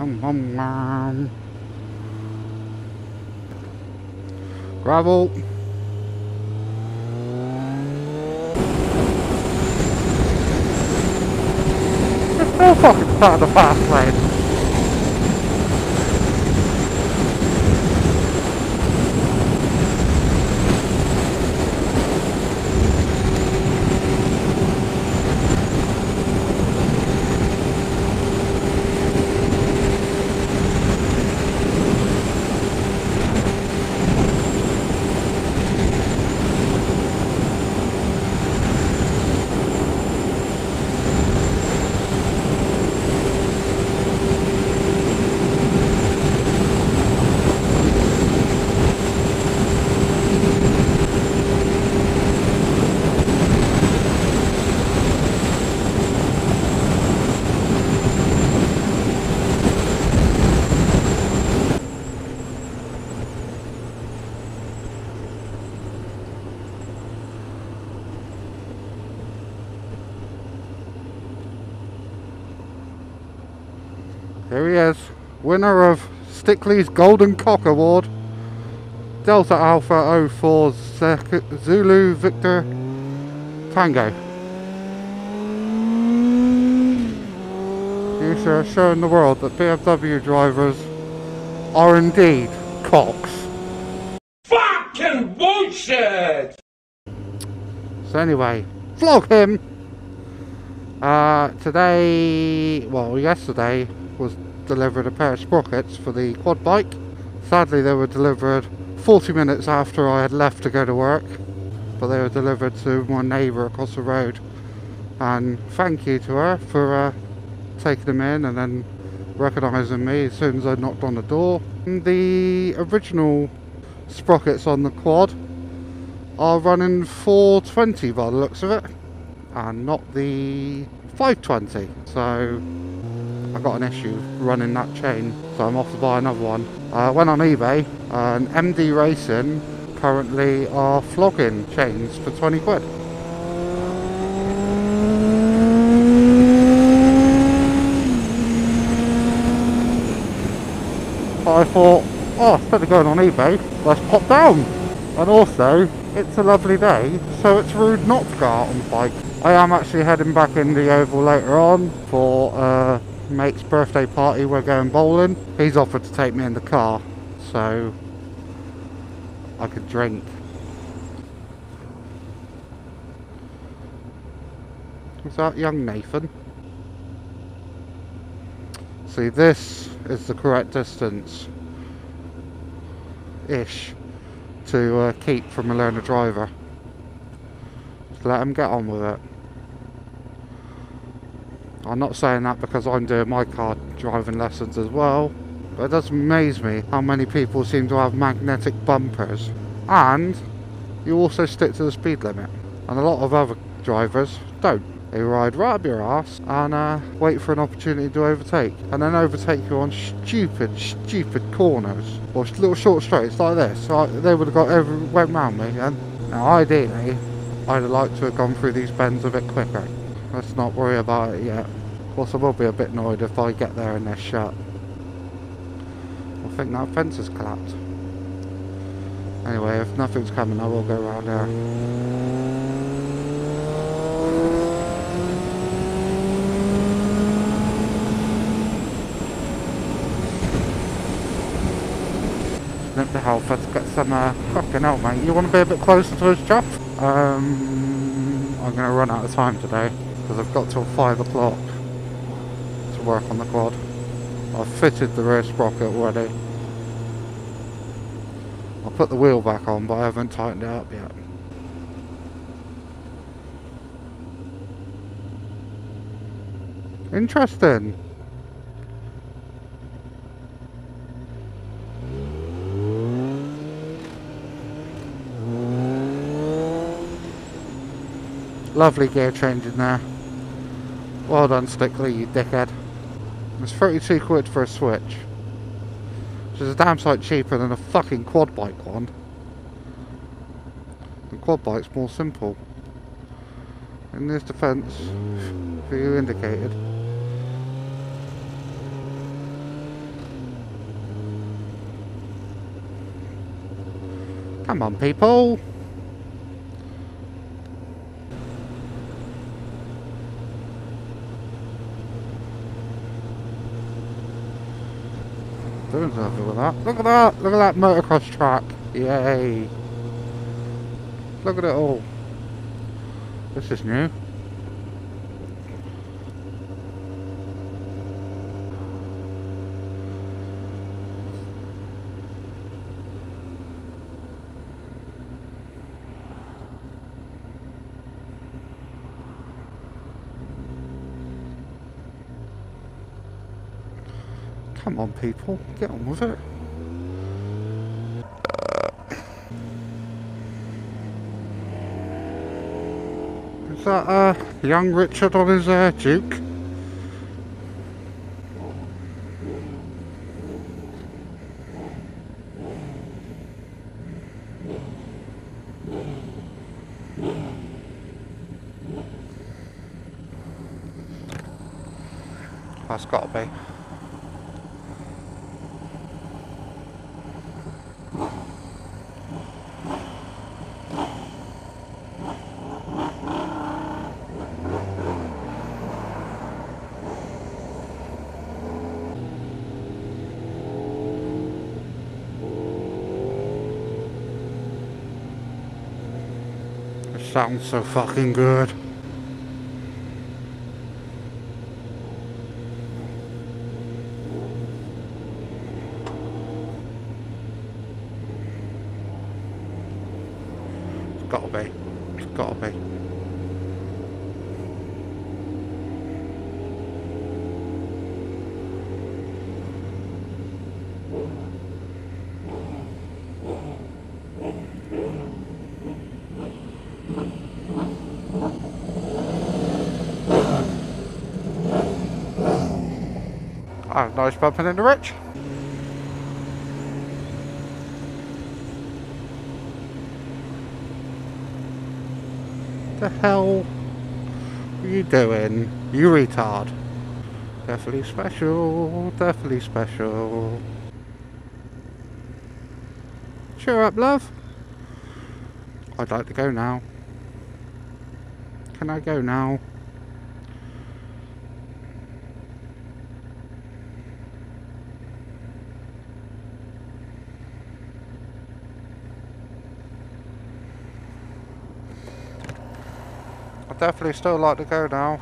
Um, um, um. Gravel. Still fucking part of the fast lane. Here he is, winner of Stikley's Golden Cock Award, Delta Alpha 04 Zek- Zulu Victor Tango. You are showing the world that BMW drivers are indeed cocks. Fucking bullshit! So anyway, vlog him. Uh, today, well, yesterday was delivered a pair of sprockets for the quad bike. Sadly, they were delivered 40 minutes after I had left to go to work, but they were delivered to my neighbour across the road. And thank you to her for uh, taking them in and then recognising me as soon as I knocked on the door. And the original sprockets on the quad are running 420 by the looks of it and not the 520 so I got an issue running that chain so I'm off to buy another one. Uh, went on eBay and MD Racing currently are flogging chains for 20 quid. I thought oh instead of going on eBay let's pop down. And also it's a lovely day so it's rude not to go out on the bike. I am actually heading back in the oval later on for uh, mate's birthday party we're going bowling he's offered to take me in the car so I could drink is that young Nathan see this is the correct distance ish to uh, keep from a learner driver. Just let him get on with it. I'm not saying that because I'm doing my car driving lessons as well, but it does amaze me how many people seem to have magnetic bumpers and you also stick to the speed limit. And a lot of other drivers don't. They ride right up your ass and uh, wait for an opportunity to overtake. And then overtake you on stupid, stupid corners. Or little short straights like this. So they would have got every, went round me. And now ideally, I'd have liked to have gone through these bends a bit quicker. Let's not worry about it yet. Of course I will be a bit annoyed if I get there and they're shut. I think that fence has collapsed. Anyway, if nothing's coming I will go around there. The health, let's get some uh, fucking hell mate. You want to be a bit closer to his chuff? Um, I'm going to run out of time today because I've got till 5 o'clock to work on the quad. I've fitted the rear sprocket already. I'll put the wheel back on but I haven't tightened it up yet. Interesting. Lovely gear change in there. Well done, Stikley, you dickhead. It's 32 quid for a Switch. Which is a damn sight cheaper than a fucking quad bike one. The quad bike's more simple. In this defence, you indicated. Come on, people! Something with that. Look at that! Look at that motocross track! Yay! Look at it all. This is new. Come on, people, get on with it. Is that uh, young Richard on his uh, Duke? That's got to be. It sounds so fucking good. It's gotta be. It's gotta be. Ah, nice bumping into Rich. The hell are you doing? You retard. Definitely special, definitely special. Cheer up, love. I'd like to go now. Can I go now? I'd definitely still like to go now.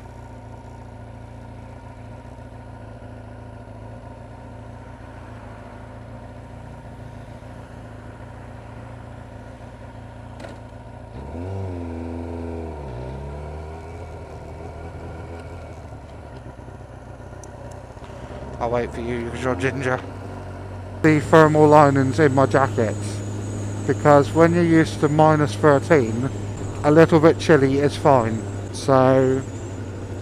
I'll wait for you because you're ginger. The thermal linings in my jackets because when you're used to minus 13 a little bit chilly is fine. So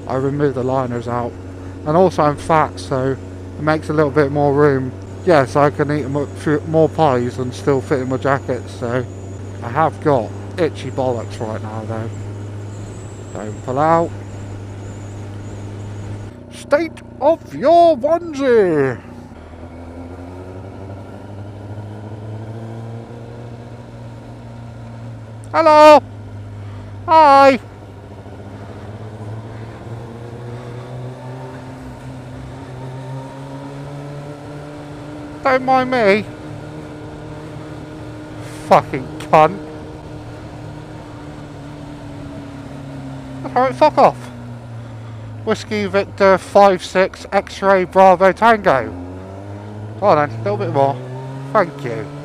I remove the liners out. And also I'm fat so it makes a little bit more room. Yes I can eat more pies and still fit in my jacket so. I have got itchy bollocks right now though. Don't pull out. State of your onesie hello Hi. Don't mind me. Fucking cunt. Alright, fuck off. Whiskey Victor 5-6 X-Ray Bravo Tango. Go on then, a little bit more. Thank you.